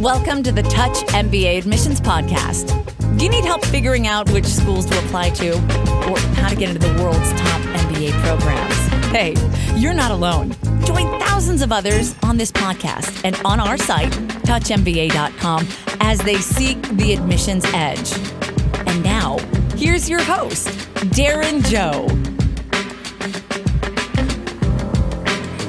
Welcome to the Touch MBA Admissions Podcast. Do you need help figuring out which schools to apply to or how to get into the world's top MBA programs? Hey, you're not alone. Join thousands of others on this podcast and on our site, touchmba.com, as they seek the admissions edge. And now, here's your host, Darren Joe.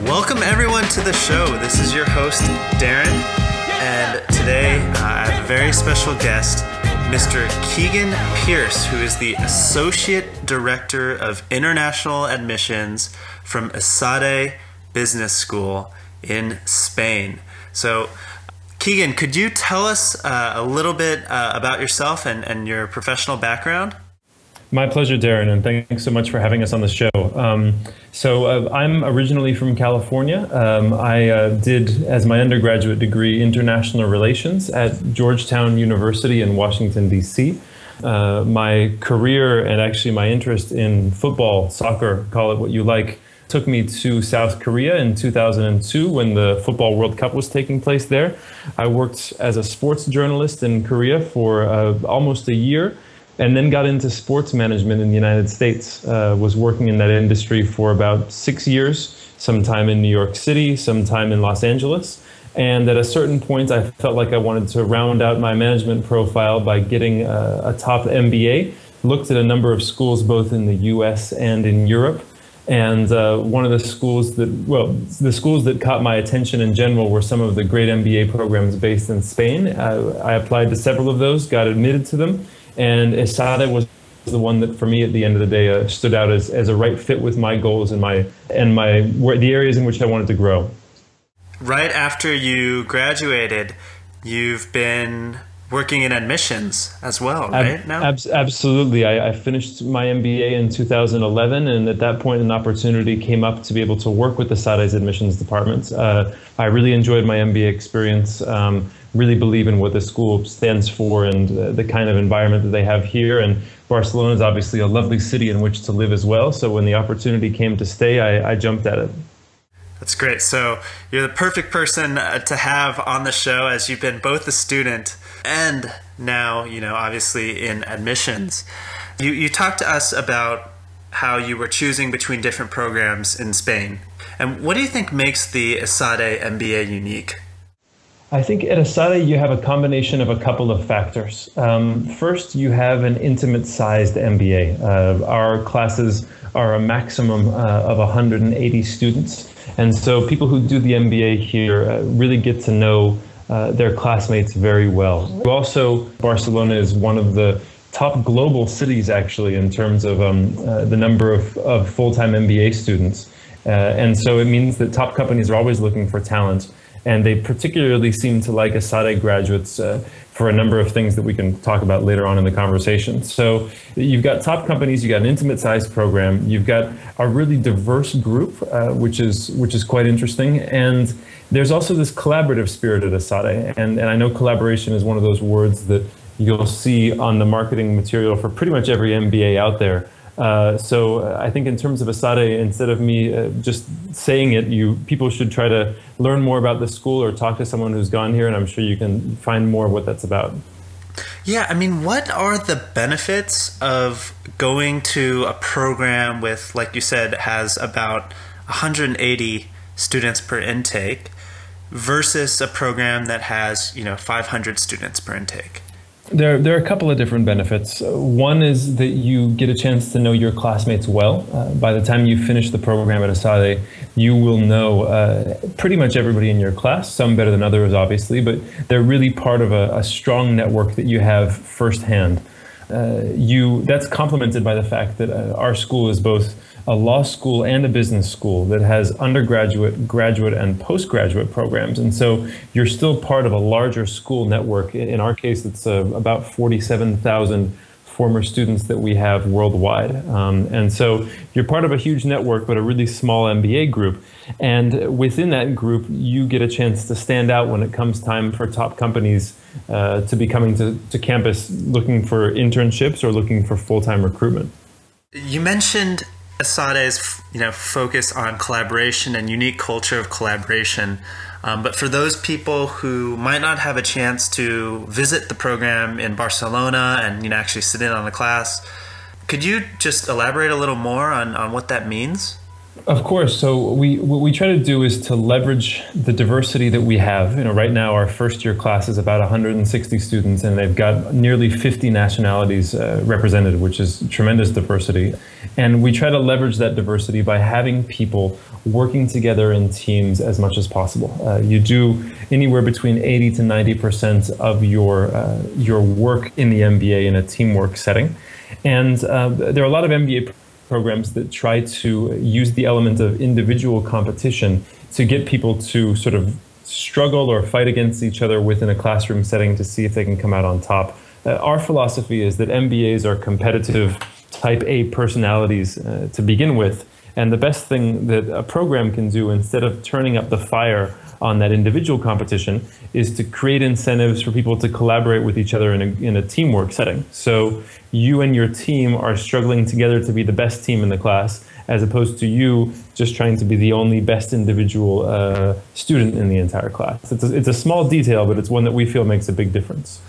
Welcome, everyone, to the show. This is your host, Darren, and today uh, I have a very special guest, Mr. Keegan Pierce, who is the Associate Director of International Admissions from ESADE Business School in Spain. So, Keegan, could you tell us uh, a little bit uh, about yourself and, and your professional background? My pleasure, Darren, and thanks so much for having us on the show. Um, so, uh, I'm originally from California. Um, I uh, did, as my undergraduate degree, international relations at Georgetown University in Washington, D.C. Uh, my career and actually my interest in football, soccer, call it what you like, took me to South Korea in 2002 when the Football World Cup was taking place there. I worked as a sports journalist in Korea for uh, almost a year and then got into sports management in the United States. Uh, was working in that industry for about six years, some time in New York City, some time in Los Angeles. And at a certain point, I felt like I wanted to round out my management profile by getting a, a top MBA. Looked at a number of schools both in the US and in Europe. And uh, one of the schools that, well, the schools that caught my attention in general were some of the great MBA programs based in Spain. Uh, I applied to several of those, got admitted to them, and ESADE was the one that, for me, at the end of the day, uh, stood out as, as a right fit with my goals and my and my the areas in which I wanted to grow. Right after you graduated, you've been working in admissions as well, right? Ab- now, ab- absolutely. I, I, finished my MBA in 2011, and at that point, an opportunity came up to be able to work with the ESADE's admissions department. Uh, I really enjoyed my MBA experience. Um, really believe in what the school stands for and uh, the kind of environment that they have here. And Barcelona is obviously a lovely city in which to live as well. So when the opportunity came to stay, I, I jumped at it. That's great. So you're the perfect person uh, to have on the show as you've been both a student and now, you know, obviously in admissions. You, you talked to us about how you were choosing between different programs in Spain. And what do you think makes the ESADE MBA unique? I think at ESADE you have a combination of a couple of factors. Um, first, you have an intimate sized MBA. Uh, our classes are a maximum uh, of 180 students. And so people who do the MBA here uh, really get to know uh, their classmates very well. Also, Barcelona is one of the top global cities actually in terms of um, uh, the number of, of full-time MBA students. Uh, and so it means that top companies are always looking for talent. And they particularly seem to like ESADE graduates uh, for a number of things that we can talk about later on in the conversation. So you've got top companies, you've got an intimate sized program, you've got a really diverse group, uh, which is which is quite interesting. And there's also this collaborative spirit at ESADE. And, and I know collaboration is one of those words that you'll see on the marketing material for pretty much every MBA out there. Uh, so uh, I think in terms of ESADE, instead of me uh, just saying it, you people should try to learn more about the school or talk to someone who's gone here, and I'm sure you can find more what that's about. Yeah, I mean, what are the benefits of going to a program with, like you said, has about 180 students per intake versus a program that has, you know, 500 students per intake? There, there are a couple of different benefits. One is that you get a chance to know your classmates well. Uh, by the time you finish the program at ESADE, you will know uh, pretty much everybody in your class, some better than others, obviously, but they're really part of a, a strong network that you have firsthand. Uh, you that's complemented by the fact that uh, our school is both a law school and a business school that has undergraduate, graduate, and postgraduate programs. And so you're still part of a larger school network. In our case, it's uh, about 47,000 former students that we have worldwide. Um, and so you're part of a huge network, but a really small MBA group. And within that group, you get a chance to stand out when it comes time for top companies uh, to be coming to, to campus looking for internships or looking for full time recruitment. You mentioned ESADE's you know focus on collaboration and unique culture of collaboration. Um, but for those people who might not have a chance to visit the program in Barcelona and you know actually sit in on a class, could you just elaborate a little more on, on what that means? Of course. So we what we try to do is to leverage the diversity that we have. You know, right now our first year class is about 160 students, and they've got nearly 50 nationalities uh, represented, which is tremendous diversity. And we try to leverage that diversity by having people working together in teams as much as possible. Uh, you do anywhere between 80 to 90 percent of your uh, your work in the MBA in a teamwork setting, and uh, there are a lot of MBA programs that try to use the element of individual competition to get people to sort of struggle or fight against each other within a classroom setting to see if they can come out on top. Uh, our philosophy is that MBAs are competitive type A personalities uh, to begin with. And the best thing that a program can do instead of turning up the fire on that individual competition is to create incentives for people to collaborate with each other in a, in a teamwork setting. So you and your team are struggling together to be the best team in the class, as opposed to you just trying to be the only best individual uh, student in the entire class. It's a, it's a small detail, but it's one that we feel makes a big difference.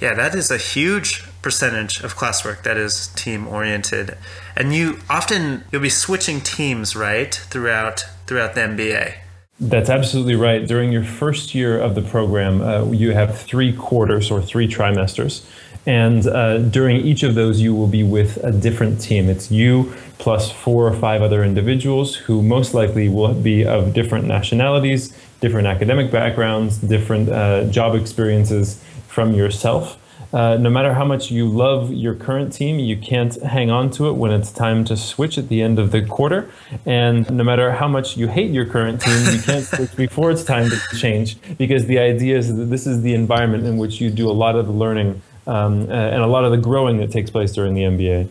Yeah, that is a huge percentage of classwork that is team oriented. And you often you'll be switching teams, right, throughout throughout the MBA. That's absolutely right. During your first year of the program, uh, you have three quarters or three trimesters. And uh, during each of those, you will be with a different team. It's you plus four or five other individuals who most likely will be of different nationalities, different academic backgrounds, different uh, job experiences from yourself. Uh, no matter how much you love your current team, you can't hang on to it when it's time to switch at the end of the quarter. And no matter how much you hate your current team, you can't switch before it's time to change because the idea is that this is the environment in which you do a lot of the learning um, and a lot of the growing that takes place during the MBA.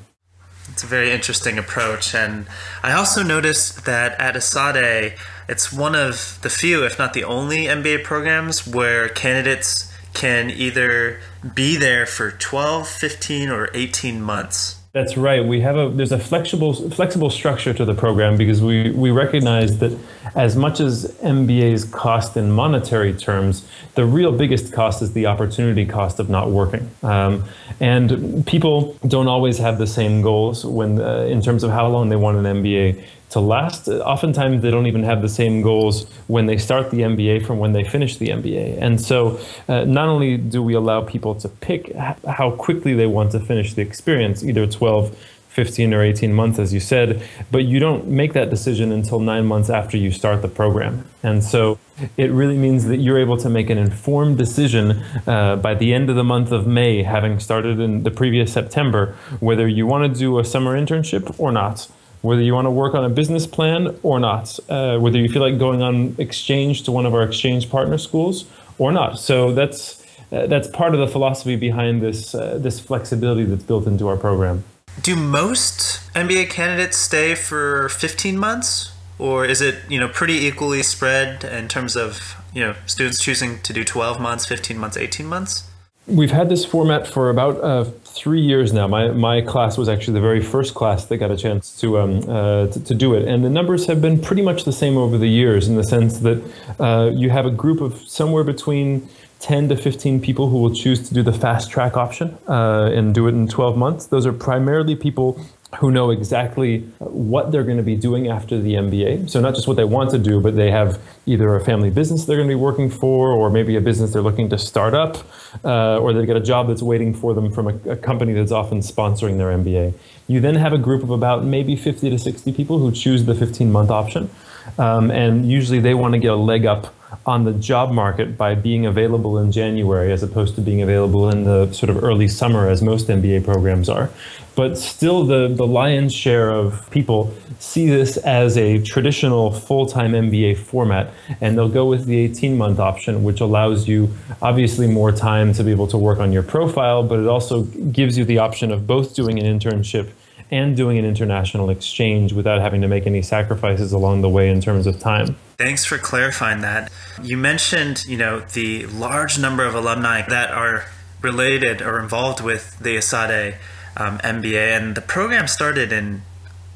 It's a very interesting approach. And I also noticed that at ESADE, it's one of the few, if not the only MBA programs where candidates can either be there for 12, 15, or 18 months. That's right. We have a there's a flexible flexible structure to the program because we we recognize that as much as MBAs cost in monetary terms, the real biggest cost is the opportunity cost of not working. Um, and people don't always have the same goals when uh, in terms of how long they want an MBA to last. Oftentimes, they don't even have the same goals when they start the MBA from when they finish the MBA. And so, uh, not only do we allow people to pick how quickly they want to finish the experience, either 12, 15, or 18 months, as you said, but you don't make that decision until nine months after you start the program. And so, it really means that you're able to make an informed decision uh, by the end of the month of May, having started in the previous September, whether you want to do a summer internship or not whether you want to work on a business plan or not, uh, whether you feel like going on exchange to one of our exchange partner schools or not. So that's uh, that's part of the philosophy behind this uh, this flexibility that's built into our program. Do most MBA candidates stay for 15 months, or is it you know pretty equally spread in terms of you know students choosing to do 12 months, 15 months, 18 months? We've had this format for about uh, three years now. My, my class was actually the very first class that got a chance to, um, uh, to, to, do it. And the numbers have been pretty much the same over the years in the sense that uh, you have a group of somewhere between 10 to 15 people who will choose to do the fast track option uh, and do it in 12 months. Those are primarily people who know exactly what they're going to be doing after the MBA. So not just what they want to do, but they have either a family business they're going to be working for, or maybe a business they're looking to start up, uh, or they've got a job that's waiting for them from a, a company that's often sponsoring their MBA. You then have a group of about maybe 50 to 60 people who choose the 15 month option. Um, and usually they want to get a leg up on the job market by being available in January as opposed to being available in the sort of early summer as most MBA programs are. But still, the, the lion's share of people see this as a traditional full time MBA format, and they'll go with the 18 month option, which allows you obviously more time to be able to work on your profile, but it also gives you the option of both doing an internship and doing an international exchange without having to make any sacrifices along the way in terms of time. Thanks for clarifying that. You mentioned, you know, the large number of alumni that are related or involved with the ESADE um, MBA, and the program started in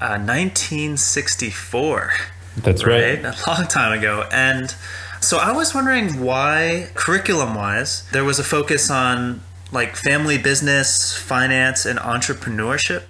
uh, 1964. That's right. right. A long time ago. And So I was wondering why, curriculum wise, there was a focus on like family business, finance, and entrepreneurship.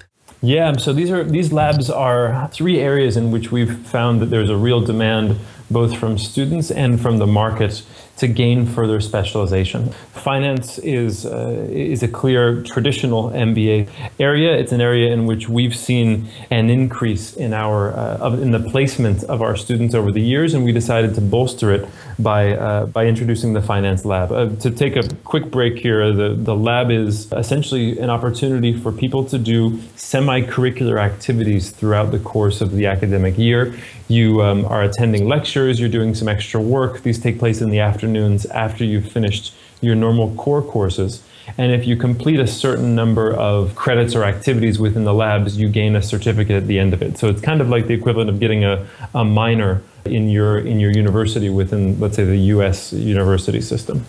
Yeah, so these are these labs are three areas in which we've found that there's a real demand both from students and from the market to gain further specialization. Finance is uh, is a clear traditional MBA area. It's an area in which we've seen an increase in our uh, in the placement of our students over the years, and we decided to bolster it by uh, by introducing the finance lab. Uh, to take a quick break here, the the lab is essentially an opportunity for people to do semi-curricular activities throughout the course of the academic year. You um, are attending lectures, you're doing some extra work. These take place in the afternoons after you've finished your normal core courses. And if you complete a certain number of credits or activities within the labs, you gain a certificate at the end of it. So it's kind of like the equivalent of getting a, a minor in your in your university within, let's say, the U.S. university system.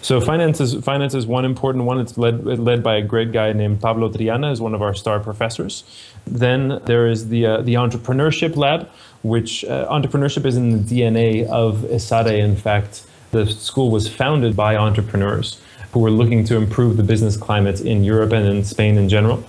So finance is finance is one important one. It's led led by a great guy named Pablo Triana, is one of our star professors. Then there is the uh, the entrepreneurship lab, which uh, entrepreneurship is in the DNA of ESADE. In fact, the school was founded by entrepreneurs who were looking to improve the business climate in Europe and in Spain in general.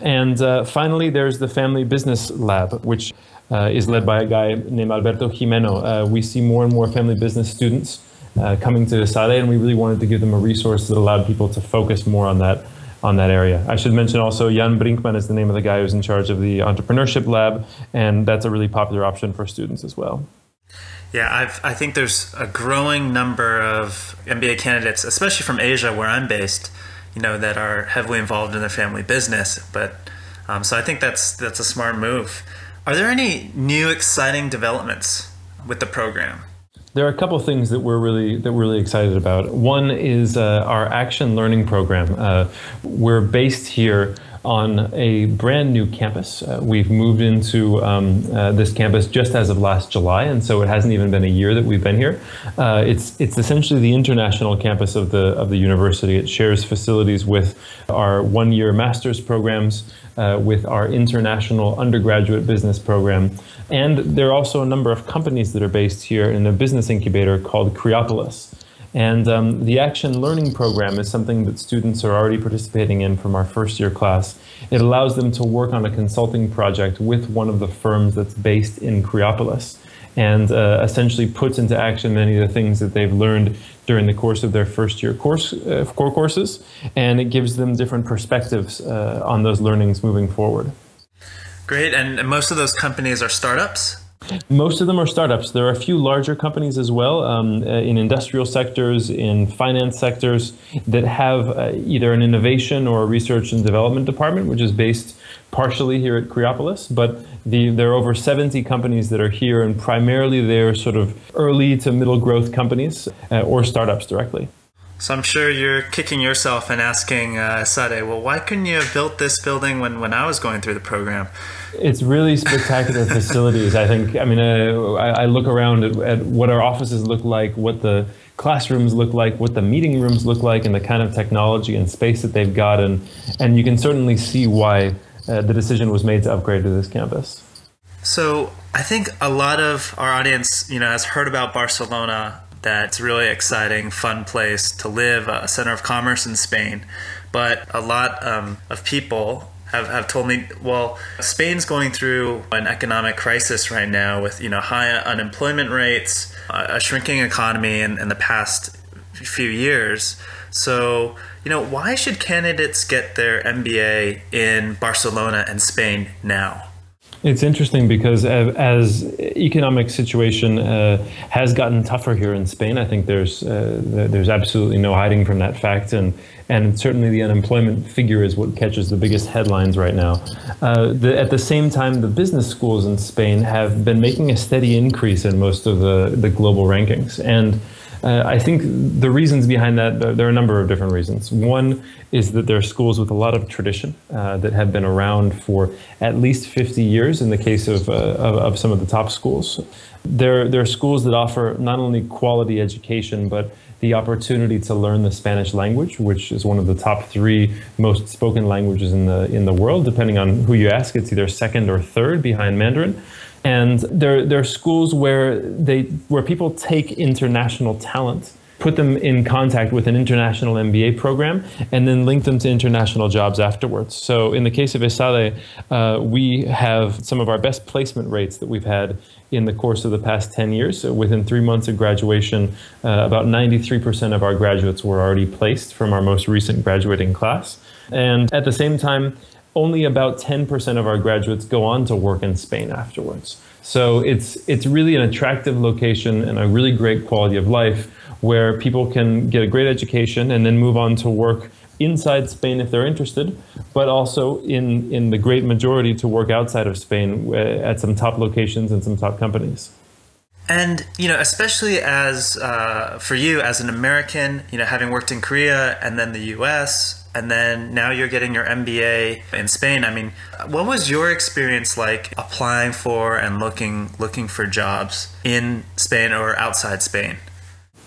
And uh, finally, there's the Family Business Lab, which is led by a guy named Alberto Gimeno. Uh, we see more and more family business students uh, coming to ESADE, and we really wanted to give them a resource that allowed people to focus more on that on that area. I should mention also Jan Brinckmann is the name of the guy who's in charge of the entrepreneurship lab, and that's a really popular option for students as well. Yeah, I've, I think there's a growing number of MBA candidates, especially from Asia, where I'm based, you know, that are heavily involved in their family business. But um, so I think that's that's a smart move. Are there any new exciting developments with the program? There are a couple of things that we're really that we're really excited about. One is uh, our action learning program. Uh, we're based here on a brand new campus. Uh, we've moved into um, uh, this campus just as of last July, and so it hasn't even been a year that we've been here. Uh, it's it's essentially the international campus of the of the university. It shares facilities with our one-year master's programs, uh, with our international undergraduate business program, and there are also a number of companies that are based here in a business incubator called Creapolis. And um, the Action Learning Program is something that students are already participating in from our first year class. It allows them to work on a consulting project with one of the firms that's based in Creapolis and uh, essentially puts into action many of the things that they've learned during the course of their first year course uh, core courses, and it gives them different perspectives uh, on those learnings moving forward. Great, and most of those companies are startups. Most of them are startups. There are a few larger companies as well um, uh, in industrial sectors, in finance sectors that have uh, either an innovation or a research and development department, which is based partially here at Creapolis. But the, there are over 70 companies that are here, and primarily they're sort of early to middle growth companies uh, or startups directly. So I'm sure you're kicking yourself and asking uh, ESADE, well, why couldn't you have built this building when, when I was going through the program? It's really spectacular facilities. I think, I mean, uh, I, I, look around at, at, what our offices look like, what the classrooms look like, what the meeting rooms look like, and the kind of technology and space that they've got. And, and you can certainly see why uh, the decision was made to upgrade to this campus. So I think a lot of our audience, you know, has heard about Barcelona that it's a really exciting, fun place to live, a center of commerce in Spain. But a lot um, of people have, have told me, well, Spain's going through an economic crisis right now with you know high unemployment rates, a shrinking economy in, in the past few years. So, you know, why should candidates get their MBA in Barcelona and Spain now? It's interesting because as economic situation uh, has gotten tougher here in Spain, I think there's uh, there's absolutely no hiding from that fact, and and certainly the unemployment figure is what catches the biggest headlines right now. Uh, the, at the same time, the business schools in Spain have been making a steady increase in most of the the global rankings, and uh, I think the reasons behind that, there are a number of different reasons. One is that there are schools with a lot of tradition uh, that have been around for at least 50 years in the case of, uh, of, of, some of the top schools. There, there are schools that offer not only quality education, but the opportunity to learn the Spanish language, which is one of the top three most spoken languages in the, in the world. Depending on who you ask, it's either second or third behind Mandarin. And they're, they're schools where, they, where people take international talent put them in contact with an international MBA program, and then link them to international jobs afterwards. So, in the case of ESADE, uh, we have some of our best placement rates that we've had in the course of the past 10 years. So within three months of graduation, uh, about 93% of our graduates were already placed from our most recent graduating class. And at the same time, only about 10% of our graduates go on to work in Spain afterwards. So it's, it's really an attractive location and a really great quality of life where people can get a great education and then move on to work inside Spain if they're interested, but also in, in the great majority to work outside of Spain uh, at some top locations and some top companies. And you know, especially as uh, for you as an American, you know, having worked in Korea and then the U.S. and then now you're getting your MBA in Spain. I mean, what was your experience like applying for and looking looking for jobs in Spain or outside Spain?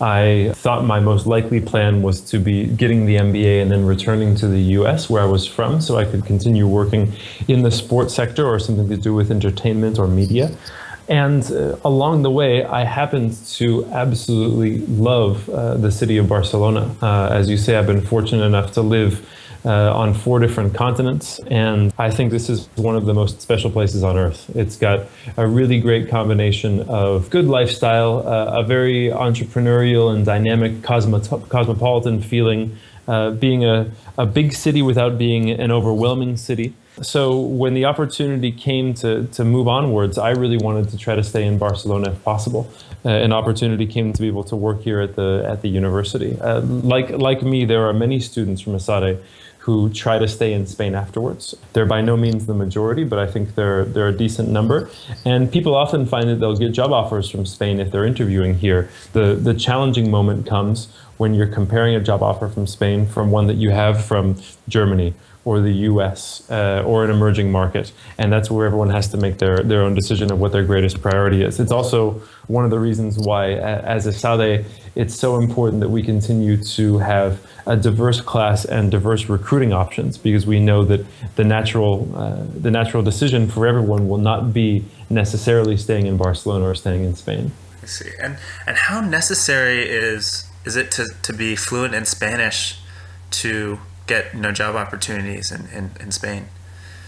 I thought my most likely plan was to be getting the MBA and then returning to the US where I was from so I could continue working in the sports sector or something to do with entertainment or media. And uh, along the way, I happened to absolutely love uh, the city of Barcelona. Uh, as you say, I've been fortunate enough to live uh, on four different continents. And I think this is one of the most special places on earth. It's got a really great combination of good lifestyle, uh, a very entrepreneurial and dynamic cosmo- cosmopolitan feeling, uh, being a, a big city without being an overwhelming city. So when the opportunity came to, to move onwards, I really wanted to try to stay in Barcelona if possible. Uh, an opportunity came to be able to work here at the at the university. Uh, like like me, there are many students from ESADE who try to stay in Spain afterwards. They're by no means the majority, but I think they're they're a decent number. And people often find that they'll get job offers from Spain if they're interviewing here. The the challenging moment comes when you're comparing a job offer from Spain from one that you have from Germany or the US uh, or an emerging market. And that's where everyone has to make their, their own decision of what their greatest priority is. It's also one of the reasons why, as ESADE, it's so important that we continue to have a diverse class and diverse recruiting options because we know that the natural, uh, the natural decision for everyone will not be necessarily staying in Barcelona or staying in Spain. I see. And, and how necessary is, is it to, to be fluent in Spanish to get you know, job opportunities in, in, in Spain?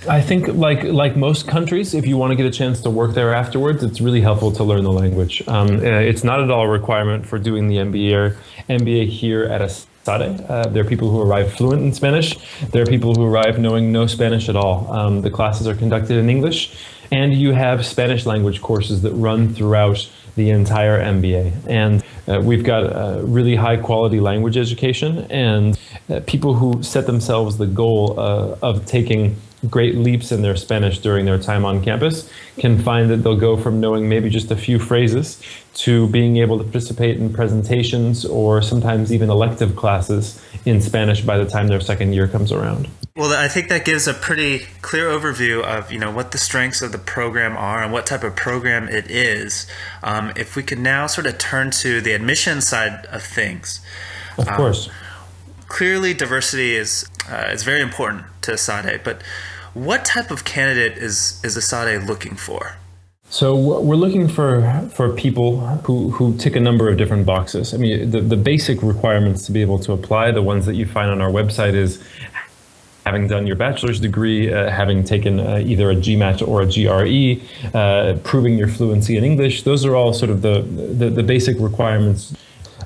I think, like like most countries, if you want to get a chance to work there afterwards, it's really helpful to learn the language. Um, uh, it's not at all a requirement for doing the MBA MBA here at ESADE. Uh, there are people who arrive fluent in Spanish. There are people who arrive knowing no Spanish at all. Um, the classes are conducted in English, and you have Spanish language courses that run throughout the entire MBA. And uh, we've got really high quality language education, and uh, people who set themselves the goal uh, of taking great leaps in their Spanish during their time on campus can find that they'll go from knowing maybe just a few phrases to being able to participate in presentations or sometimes even elective classes in Spanish by the time their second year comes around. Well, I think that gives a pretty clear overview of you know what the strengths of the program are and what type of program it is. Um, if we could now sort of turn to the admission side of things, of um, course. Clearly, diversity is uh, is very important to ESADE. but what type of candidate is is ESADE looking for? So we're looking for for people who, who tick a number of different boxes. I mean, the, the basic requirements to be able to apply, the ones that you find on our website, is having done your bachelor's degree, uh, having taken uh, either a GMAT or a GRE, uh, proving your fluency in English. Those are all sort of the the, the basic requirements.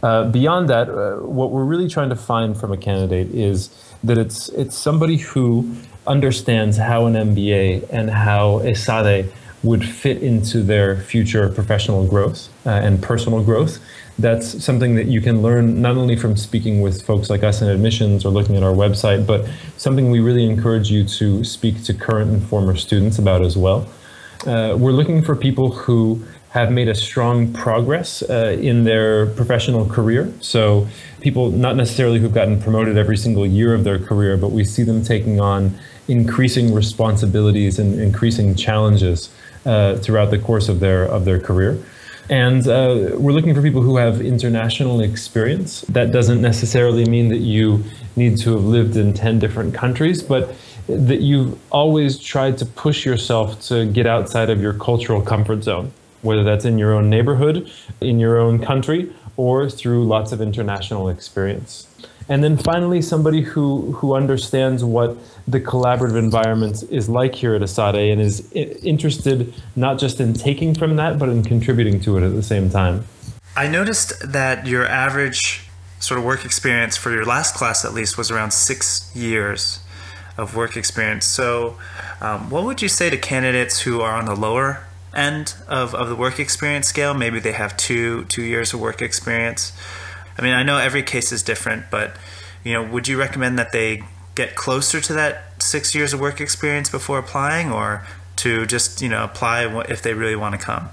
Uh, beyond that, uh, what we're really trying to find from a candidate is that it's it's somebody who understands how an MBA and how ESADE would fit into their future professional growth uh, and personal growth. That's something that you can learn not only from speaking with folks like us in admissions or looking at our website, but something we really encourage you to speak to current and former students about as well. Uh, we're looking for people who have made a strong progress uh, in their professional career. So, people not necessarily who've gotten promoted every single year of their career, but we see them taking on increasing responsibilities and increasing challenges uh, throughout the course of their of their career. And uh, we're looking for people who have international experience. That doesn't necessarily mean that you need to have lived in 10 different countries, but that you've always tried to push yourself to get outside of your cultural comfort zone, whether that's in your own neighborhood, in your own country, or through lots of international experience. And then finally, somebody who, who understands what the collaborative environment is like here at ESADE and is interested not just in taking from that, but in contributing to it at the same time. I noticed that your average sort of work experience for your last class, at least, was around six years of work experience. So, um, what would you say to candidates who are on the lower end of, of the work experience scale? Maybe they have two two years of work experience. I mean, I know every case is different, but you know, would you recommend that they get closer to that six years of work experience before applying, or to just you know apply if they really want to come?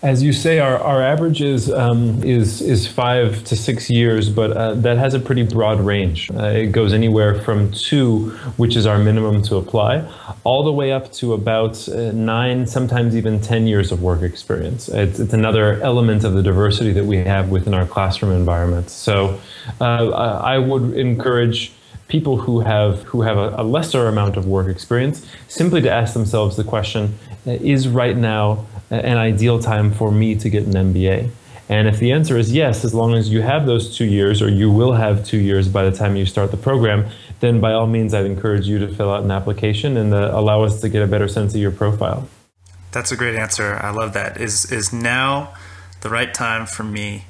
As you say, our, our average is, um, is, is five to six years, but uh, that has a pretty broad range. Uh, it goes anywhere from two, which is our minimum to apply, all the way up to about uh, nine, sometimes even 10 years of work experience. It's, it's another element of the diversity that we have within our classroom environment. So uh, I would encourage people who have who have a, a, lesser amount of work experience simply to ask themselves the question uh, is right now an ideal time for me to get an MBA? And if the answer is yes, as long as you have those two years, or you will have two years by the time you start the program, then by all means, I'd encourage you to fill out an application and uh, allow us to get a better sense of your profile. That's a great answer. I love that. Is is now the right time for me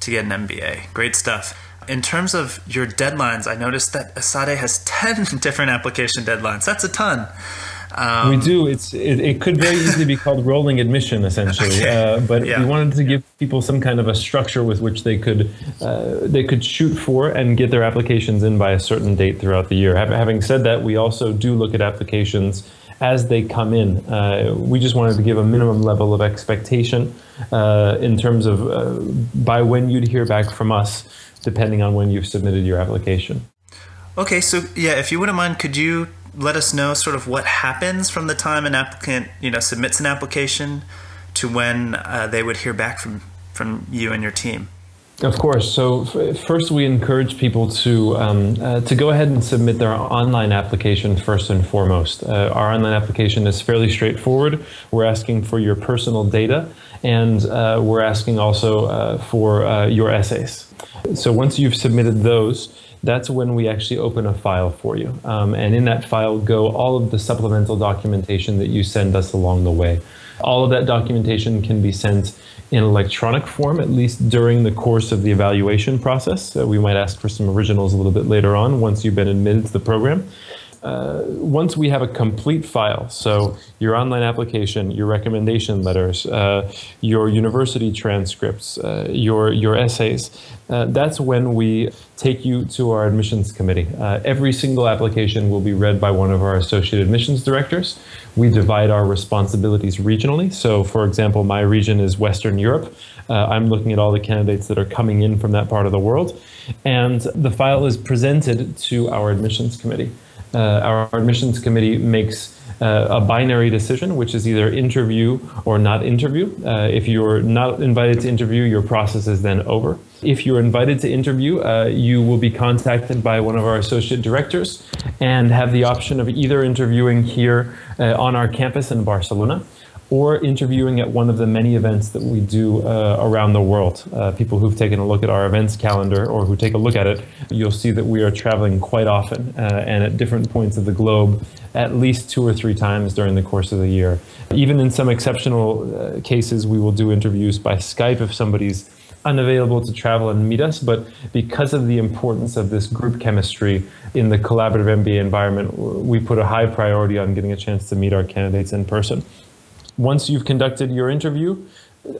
to get an MBA? Great stuff. In terms of your deadlines, I noticed that ESADE has 10 different application deadlines. That's a ton. Um, we do. It's it, it, could very easily be called rolling admission, essentially. Okay. Uh, but yeah. we wanted to give people some kind of a structure with which they could uh, they could shoot for and get their applications in by a certain date throughout the year. Having said that, we also do look at applications as they come in. Uh, we just wanted to give a minimum level of expectation uh, in terms of uh, by when you'd hear back from us, depending on when you've submitted your application. Okay, so yeah, if you wouldn't mind, could you let us know sort of what happens from the time an applicant you know submits an application to when uh, they would hear back from from you and your team? Of course. So first, we encourage people to um, uh, to go ahead and submit their online application first and foremost. Uh, our online application is fairly straightforward. We're asking for your personal data, and uh, we're asking also uh, for uh, your essays. So once you've submitted those, that's when we actually open a file for you. Um, and in that file go all of the supplemental documentation that you send us along the way. All of that documentation can be sent in electronic form, at least during the course of the evaluation process. Uh, we might ask for some originals a little bit later on once you've been admitted to the program uh, once we have a complete file, so your online application, your recommendation letters, uh, your university transcripts, uh, your your essays, uh, that's when we take you to our admissions committee. Uh, every single application will be read by one of our associate admissions directors. We divide our responsibilities regionally. So, for example, my region is Western Europe. Uh, I'm looking at all the candidates that are coming in from that part of the world, and the file is presented to our admissions committee our admissions committee makes uh, a binary decision, which is either interview or not interview. Uh, if you're not invited to interview, your process is then over. If you're invited to interview, uh, you will be contacted by one of our associate directors and have the option of either interviewing here uh, on our campus in Barcelona or interviewing at one of the many events that we do uh, around the world. Uh, people who've taken a look at our events calendar or who take a look at it, you'll see that we are traveling quite often uh, and at different points of the globe at least two or three times during the course of the year. Even in some exceptional uh, cases, we will do interviews by Skype if somebody's unavailable to travel and meet us, but because of the importance of this group chemistry in the collaborative MBA environment, we put a high priority on getting a chance to meet our candidates in person. Once you've conducted your interview,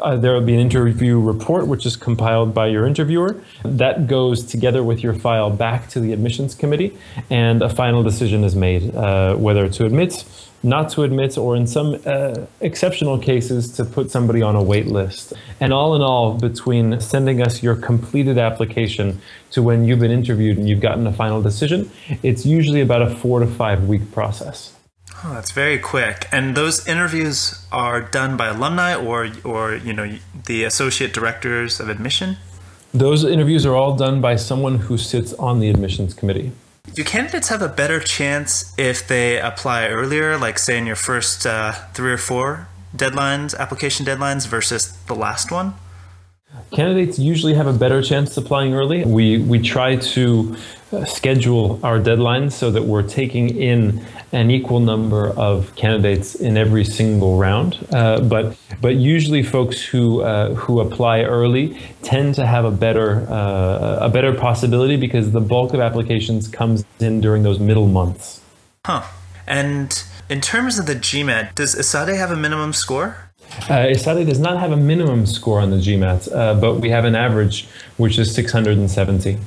uh, there will be an interview report which is compiled by your interviewer. That goes together with your file back to the admissions committee, and a final decision is made uh, whether to admit, not to admit, or in some uh, exceptional cases to put somebody on a wait list. And all in all, between sending us your completed application to when you've been interviewed and you've gotten a final decision, it's usually about a four to five week process. Oh, that's very quick. And those interviews are done by alumni or, or you know, the associate directors of admission? Those interviews are all done by someone who sits on the admissions committee. Do candidates have a better chance if they apply earlier, like say in your first uh, three or four deadlines, application deadlines, versus the last one? Candidates usually have a better chance applying early. We we try to schedule our deadlines so that we're taking in an equal number of candidates in every single round. Uh, but but usually folks who uh, who apply early tend to have a better uh, a better possibility because the bulk of applications comes in during those middle months. Huh. And in terms of the GMAT, does ESADE have a minimum score? Uh, ESADE does not have a minimum score on the GMAT, uh, but we have an average, which is 670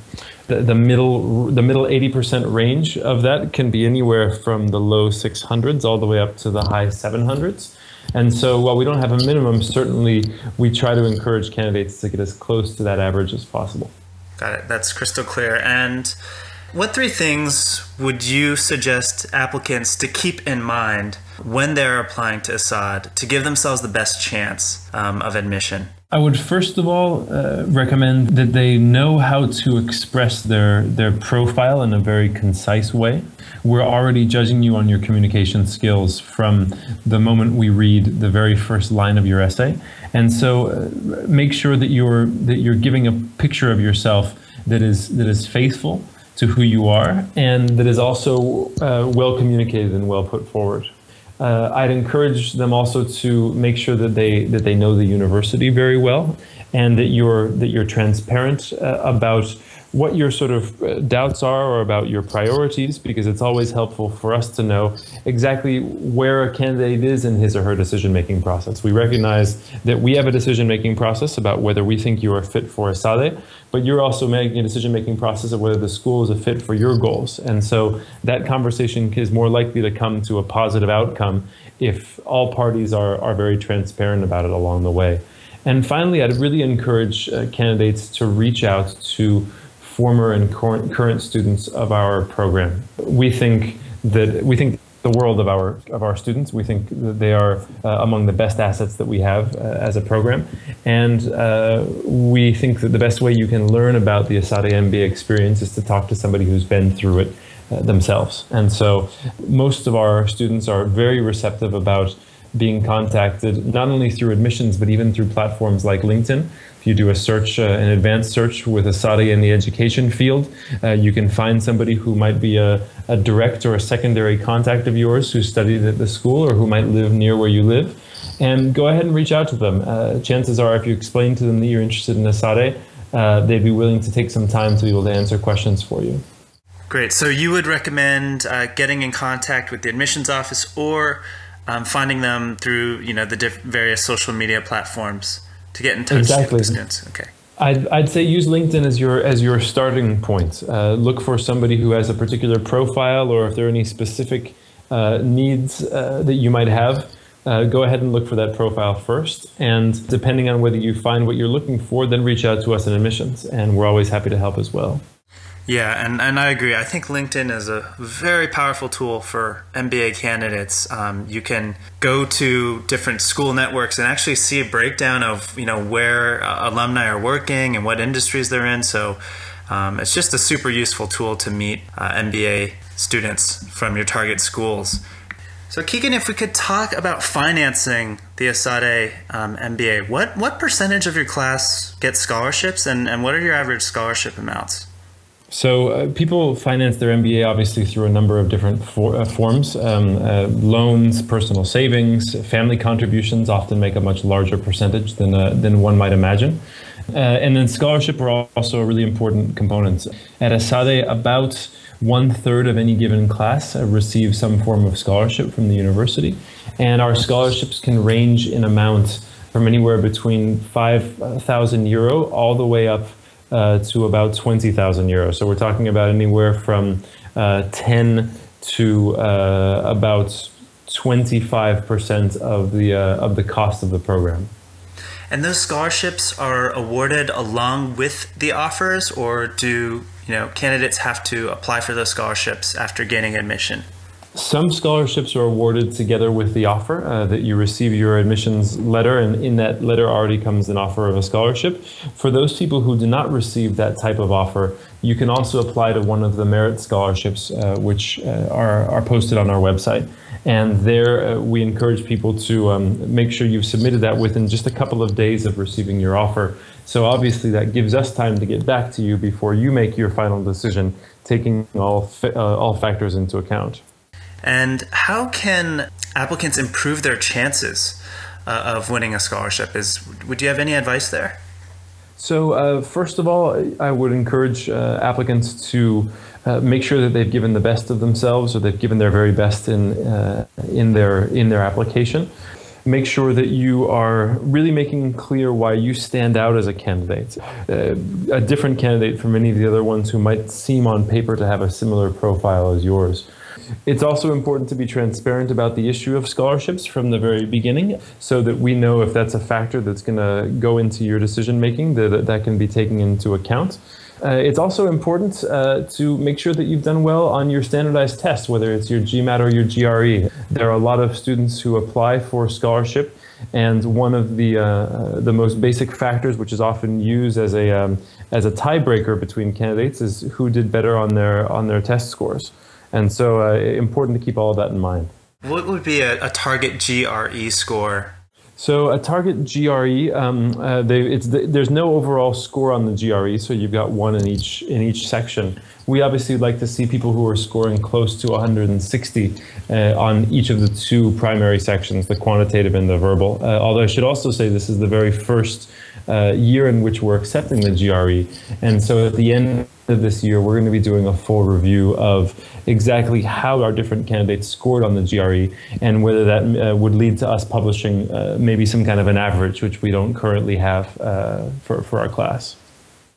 the, the middle the middle 80% range of that can be anywhere from the low 600s all the way up to the high 700s. And so while we don't have a minimum, certainly we try to encourage candidates to get as close to that average as possible. Got it. That's crystal clear. And what three things would you suggest applicants to keep in mind when they're applying to ESADE to give themselves the best chance um, of admission? I would first of all uh, recommend that they know how to express their their profile in a very concise way. We're already judging you on your communication skills from the moment we read the very first line of your essay, and so uh, make sure that you're that you're giving a picture of yourself that is that is faithful to who you are and that is also uh, well communicated and well put forward. Uh, I'd encourage them also to make sure that they that they know the university very well, and that you're that you're transparent uh, about what your sort of uh, doubts are or about your priorities, because it's always helpful for us to know exactly where a candidate is in his or her decision making process. We recognize that we have a decision making process about whether we think you are fit for ESADE, but you're also making a decision making process of whether the school is a fit for your goals. And so that conversation is more likely to come to a positive outcome if all parties are, are very transparent about it along the way. And finally, I'd really encourage uh, candidates to reach out to former and current students of our program. We think that we think the world of our of our students. We think that they are uh, among the best assets that we have uh, as a program, and uh, we think that the best way you can learn about the ESADE MBA experience is to talk to somebody who's been through it uh, themselves. And so, most of our students are very receptive about being contacted not only through admissions but even through platforms like LinkedIn if you do a search, uh, an advanced search with ESADE in the education field, uh, you can find somebody who might be a, a direct or a secondary contact of yours who studied at the school or who might live near where you live. And go ahead and reach out to them. Uh, chances are, if you explain to them that you're interested in ESADE, uh, they'd be willing to take some time to be able to answer questions for you. Great. So you would recommend uh, getting in contact with the admissions office or um, finding them through you know the various social media platforms to get in touch exactly. with students. Okay. I'd, I'd say use LinkedIn as your as your starting point. Uh, look for somebody who has a particular profile, or if there are any specific uh, needs uh, that you might have. Uh, go ahead and look for that profile first, and depending on whether you find what you're looking for, then reach out to us in admissions, and we're always happy to help as well. Yeah, and, and I agree. I think LinkedIn is a very powerful tool for MBA candidates. Um, you can go to different school networks and actually see a breakdown of you know where uh, alumni are working and what industries they're in. So um, it's just a super useful tool to meet uh, MBA students from your target schools. So Keegan, if we could talk about financing the ESADE um, MBA, what what percentage of your class gets scholarships, and, and what are your average scholarship amounts? So uh, people finance their MBA obviously through a number of different for, uh, forms. Um, uh, loans, personal savings, family contributions often make a much larger percentage than, uh, than one might imagine. Uh, and then scholarship are also a really important component. At ESADE, about one third of any given class uh, receive some form of scholarship from the university. And our scholarships can range in amount from anywhere between 5,000 euro all the way up uh, to about 20,000 euros. So we're talking about anywhere from uh, 10 to uh, about 25% of the, uh, of the cost of the program. And those scholarships are awarded along with the offers, or do you know candidates have to apply for those scholarships after gaining admission? Some scholarships are awarded together with the offer uh, that you receive your admissions letter, and in that letter already comes an offer of a scholarship. For those people who do not receive that type of offer, you can also apply to one of the merit scholarships, uh, which uh, are, are posted on our website. And there, uh, we encourage people to um, make sure you've submitted that within just a couple of days of receiving your offer. So obviously, that gives us time to get back to you before you make your final decision, taking all uh, all factors into account. And how can applicants improve their chances uh, of winning a scholarship? Is would you have any advice there? So uh, first of all, I would encourage uh, applicants to uh, make sure that they've given the best of themselves, or they've given their very best in uh, in their in their application. Make sure that you are really making clear why you stand out as a candidate, uh, a different candidate from any of the other ones who might seem on paper to have a similar profile as yours. It's also important to be transparent about the issue of scholarships from the very beginning so that we know if that's a factor that's going to go into your decision making, that that can be taken into account. Uh, it's also important uh, to make sure that you've done well on your standardized tests, whether it's your GMAT or your GRE. There are a lot of students who apply for scholarship, and one of the uh, the most basic factors, which is often used as a um, as a tiebreaker between candidates, is who did better on their on their test scores. And so, uh, important to keep all of that in mind. What would be a, a target GRE score? So a target GRE, um, uh, they, the, there's no overall score on the GRE, so you've got one in each in each section. We obviously like to see people who are scoring close to 160 uh, on each of the two primary sections, the quantitative and the verbal. Uh, although I should also say this is the very first uh, year in which we're accepting the GRE, and so at the end of this year, we're going to be doing a full review of exactly how our different candidates scored on the GRE and whether that uh, would lead to us publishing uh, maybe some kind of an average, which we don't currently have uh, for, for our class.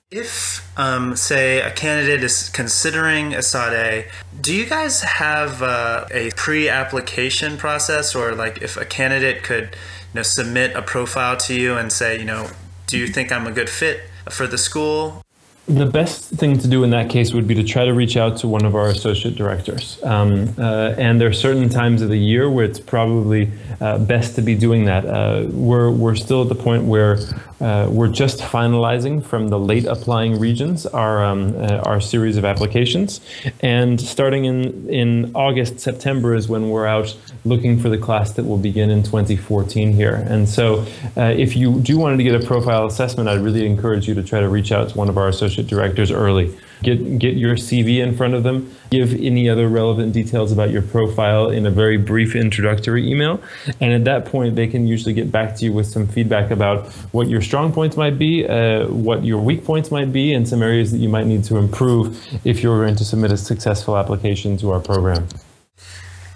If, um, say, a candidate is considering ESADE, do you guys have uh, a pre-application process, or like if a candidate could, know, submit a profile to you and say, you know, do you think I'm a good fit for the school? The best thing to do in that case would be to try to reach out to one of our associate directors. Um, uh, and there are certain times of the year where it's probably uh, best to be doing that. Uh, we're, we're still at the point where uh, we're just finalizing from the late applying regions our, um, uh, our series of applications. And starting in, in August, September is when we're out looking for the class that will begin in 2014 here. And so uh, if you do want to get a profile assessment, I'd really encourage you to try to reach out to one of our associate directors early. Get, get your CV in front of them, give any other relevant details about your profile in a very brief introductory email. And at that point, they can usually get back to you with some feedback about what your strong points might be, uh, what your weak points might be, and some areas that you might need to improve if you're going to submit a successful application to our program.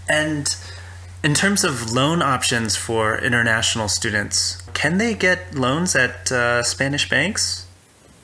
And in terms of loan options for international students, can they get loans at uh, Spanish banks?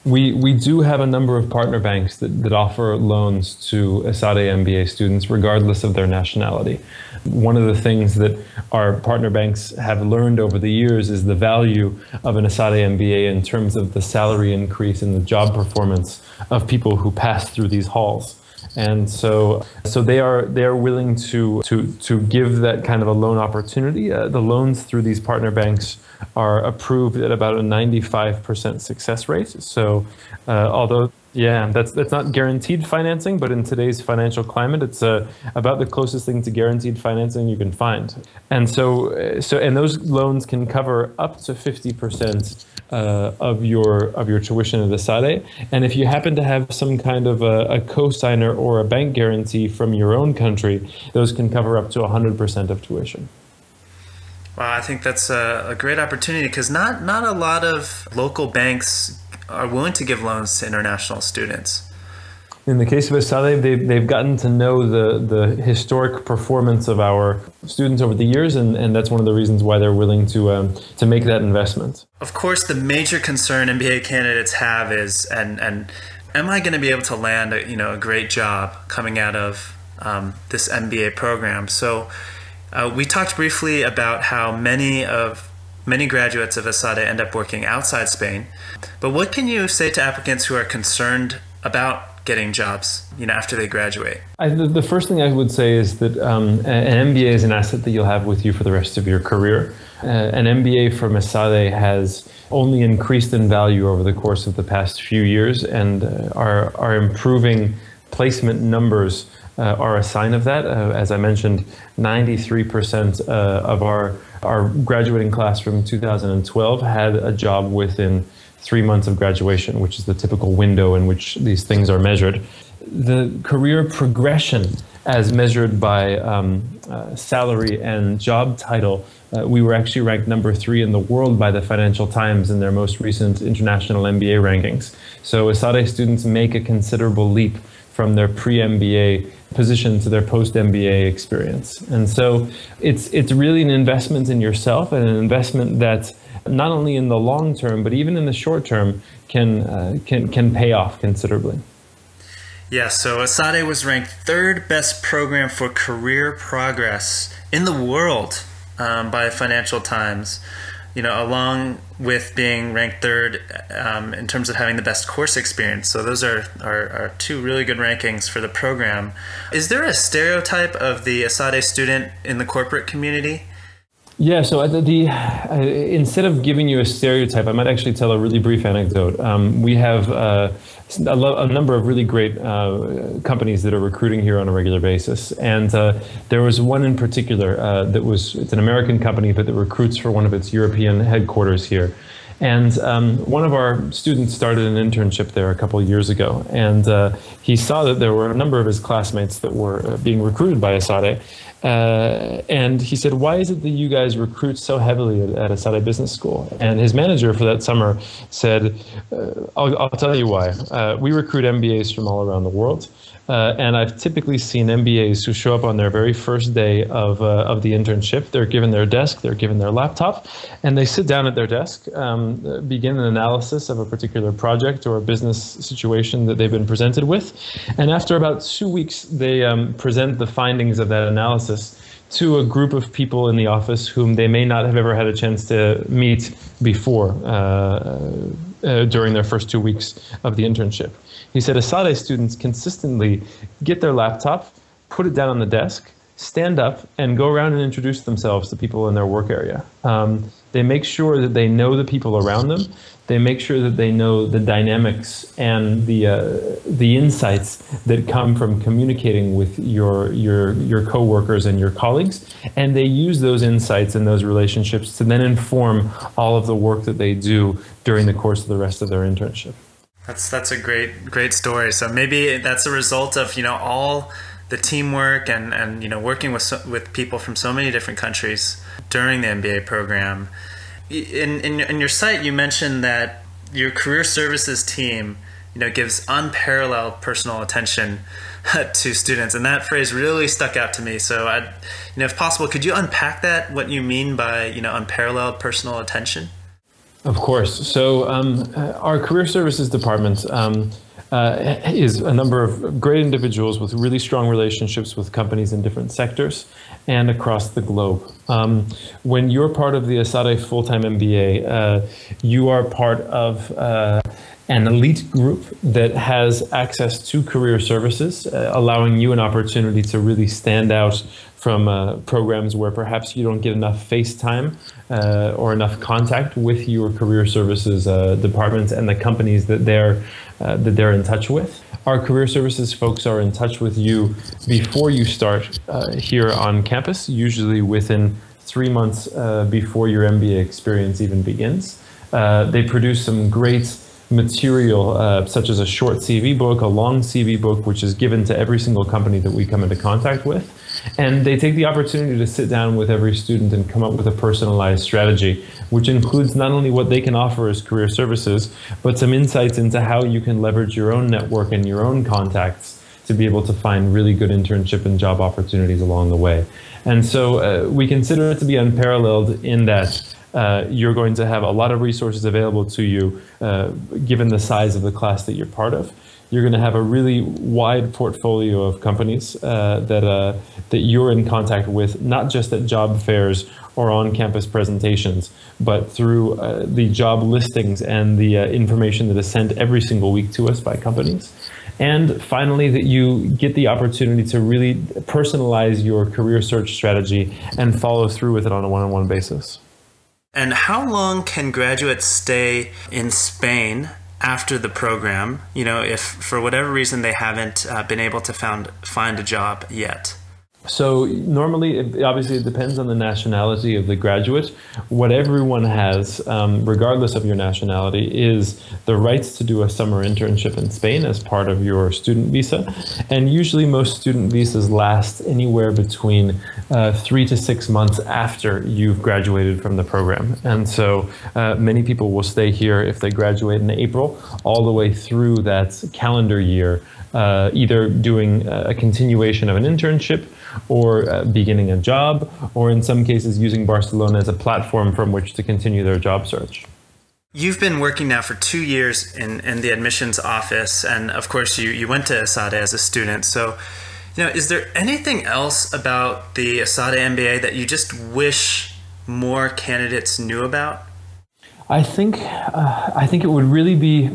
We, we do have a number of partner banks that, that offer loans to ESADE MBA students, regardless of their nationality. One of the things that our partner banks have learned over the years is the value of an ESADE MBA in terms of the salary increase and the job performance of people who pass through these halls and so so they are they are willing to to to give that kind of a loan opportunity. Uh, the loans through these partner banks are approved at about a 95% success rate. So uh, although yeah, that's that's not guaranteed financing, but in today's financial climate, it's uh, about the closest thing to guaranteed financing you can find. And so, uh, so and those loans can cover up to fifty percent uh, of your of your tuition at ESADE. And if you happen to have some kind of a, a co-signer or a bank guarantee from your own country, those can cover up to hundred percent of tuition. Wow, I think that's a, a great opportunity because not not a lot of local banks are willing to give loans to international students. In the case of ESADE, they've, they've gotten to know the, the historic performance of our students over the years, and, and that's one of the reasons why they're willing to, um, to make that investment. Of course, the major concern MBA candidates have is, and, and am I going to be able to land a, you know, a great job coming out of um, this MBA program? So uh, we talked briefly about how many of Many graduates of ESADE end up working outside Spain. But what can you say to applicants who are concerned about getting jobs, you know, after they graduate? I, the, first thing I would say is that um, an MBA is an asset that you'll have with you for the rest of your career. Uh, an MBA from ESADE has only increased in value over the course of the past few years, and uh, our, our improving placement numbers uh, are a sign of that. Uh, as I mentioned, 93% uh, of our, our graduating class from 2012 had a job within three months of graduation, which is the typical window in which these things are measured. The career progression, as measured by um, uh, salary and job title, uh, we were actually ranked number three in the world by the Financial Times in their most recent international MBA rankings. So ESADE students make a considerable leap from their pre-MBA position to their post-MBA experience. And so it's it's really an investment in yourself and an investment that not only in the long term but even in the short term can uh, can can pay off considerably. Yeah, so ESADE was ranked third best program for career progress in the world um, by Financial Times you know, along with being ranked third um, in terms of having the best course experience. So those are, are, are, two really good rankings for the program. Is there a stereotype of the ESADE student in the corporate community? Yeah, so the, the uh, instead of giving you a stereotype, I might actually tell a really brief anecdote. Um, we have uh, a, lo- a, number of really great uh, companies that are recruiting here on a regular basis, and uh, there was one in particular uh, that was it's an American company, but that recruits for one of its European headquarters here. And um, one of our students started an internship there a couple years ago, and uh, he saw that there were a number of his classmates that were being recruited by ESADE. uh, and he said, Why is it that you guys recruit so heavily at, at ESADE Business School? And his manager for that summer said, uh, I'll, I'll, tell you why. Uh, we recruit MBAs from all around the world. Uh, and I've typically seen MBAs who show up on their very first day of, uh, of the internship. They're given their desk, they're given their laptop, and they sit down at their desk, um, begin an analysis of a particular project or a business situation that they've been presented with. And after about two weeks, they um, present the findings of that analysis to a group of people in the office whom they may not have ever had a chance to meet before uh, uh, during their first two weeks of the internship. He said ESADE students consistently get their laptop, put it down on the desk, stand up, and go around and introduce themselves to people in their work area. Um, they make sure that they know the people around them. They make sure that they know the dynamics and the uh, the insights that come from communicating with your your your coworkers and your colleagues, and they use those insights and those relationships to then inform all of the work that they do during the course of the rest of their internship. That's that's a great great story. So maybe that's a result of you know all the teamwork and and you know working with so, with people from so many different countries during the MBA program. In, in in your site, you mentioned that your career services team you know gives unparalleled personal attention to students, and that phrase really stuck out to me. So, I, you know, if possible, could you unpack that? What you mean by you know unparalleled personal attention? Of course. So um, uh, our career services department um, uh, is a number of great individuals with really strong relationships with companies in different sectors and across the globe. Um, when you're part of the ESADE full-time MBA, uh, you are part of uh, an elite group that has access to career services, uh, allowing you an opportunity to really stand out from uh, programs where perhaps you don't get enough face time uh, or enough contact with your career services uh, departments and the companies that they're uh, that they're in touch with. Our career services folks are in touch with you before you start uh, here on campus, usually within three months uh, before your MBA experience even begins. they produce some great material, uh, such as a short CV book, a long CV book, which is given to every single company that we come into contact with. And they take the opportunity to sit down with every student and come up with a personalized strategy, which includes not only what they can offer as career services, but some insights into how you can leverage your own network and your own contacts to be able to find really good internship and job opportunities along the way. And so uh, we consider it to be unparalleled in that uh, you're going to have a lot of resources available to you, uh, given the size of the class that you're part of. You're going to have a really wide portfolio of companies uh, that uh, that you're in contact with, not just at job fairs or on-campus presentations, but through uh, the job listings and the uh, information that is sent every single week to us by companies. And finally, that you get the opportunity to really personalize your career search strategy and follow through with it on a one on one basis. And how long can graduates stay in Spain after the program? You know, if for whatever reason they haven't uh, been able to found, find a job yet? So normally, it, obviously, it depends on the nationality of the graduate. What everyone has, um, regardless of your nationality, is the rights to do a summer internship in Spain as part of your student visa. And usually, most student visas last anywhere between uh, three to six months after you've graduated from the program. And so, uh, many people will stay here if they graduate in April, all the way through that calendar year, uh, either doing a continuation of an internship or uh, beginning a job, or in some cases using Barcelona as a platform from which to continue their job search. You've been working now for two years in, in the admissions office, and of course, you, you went to ESADE as a student. So, you know, is there anything else about the ESADE MBA that you just wish more candidates knew about? I think uh, I think it would really be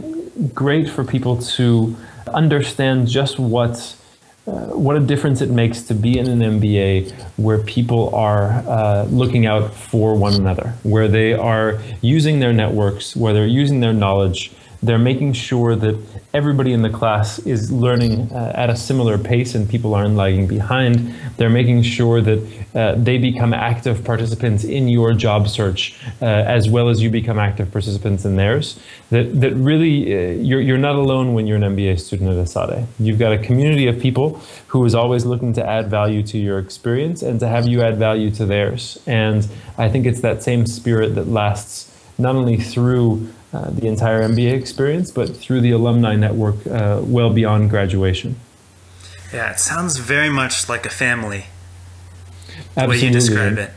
great for people to understand just what uh, what a difference it makes to be in an MBA where people are uh, looking out for one another, where they are using their networks, where they're using their knowledge they're making sure that everybody in the class is learning uh, at a similar pace and people aren't lagging behind. They're making sure that uh, they become active participants in your job search uh, as well as you become active participants in theirs. That, that really, uh, you're, you're not alone when you're an MBA student at ESADE. You've got a community of people who is always looking to add value to your experience and to have you add value to theirs. And I think it's that same spirit that lasts not only through uh, the entire MBA experience, but through the alumni network uh, well beyond graduation. Yeah, it sounds very much like a family. Absolutely. The way you describe it.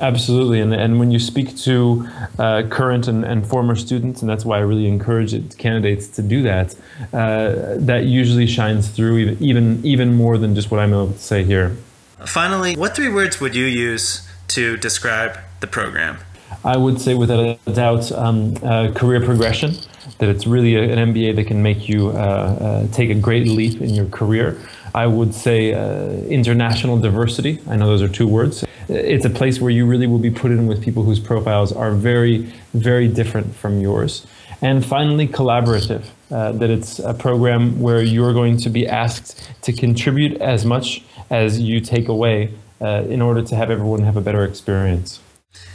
Absolutely, and, and when you speak to uh, current and, and former students, and that's why I really encourage it, candidates to do that, uh, that usually shines through even, even, even more than just what I'm able to say here. Finally, what three words would you use to describe the program? I would say without a doubt um, uh, career progression, that it's really a, an MBA that can make you uh, uh, take a great leap in your career. I would say uh, international diversity. I know those are two words. It's a place where you really will be put in with people whose profiles are very, very different from yours. And finally, collaborative. Uh, that it's a program where you're going to be asked to contribute as much as you take away uh, in order to have everyone have a better experience.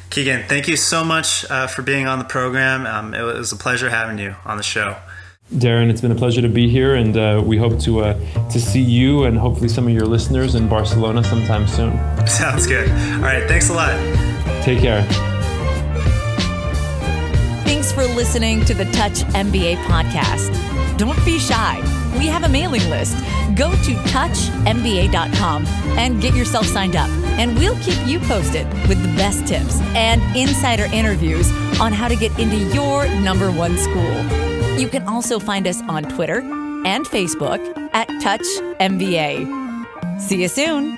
Keegan, thank you so much uh, for being on the program. Um, it was a pleasure having you on the show. Darren, it's been a pleasure to be here, and uh, we hope to uh, to see you and hopefully some of your listeners in Barcelona sometime soon. Sounds good. All right, thanks a lot. Take care. Thanks for listening to the Touch MBA podcast. Don't be shy. We have a mailing list. Go to touchmba.com and get yourself signed up and we'll keep you posted with the best tips and insider interviews on how to get into your number one school. You can also find us on Twitter and Facebook at Touch MBA. See you soon.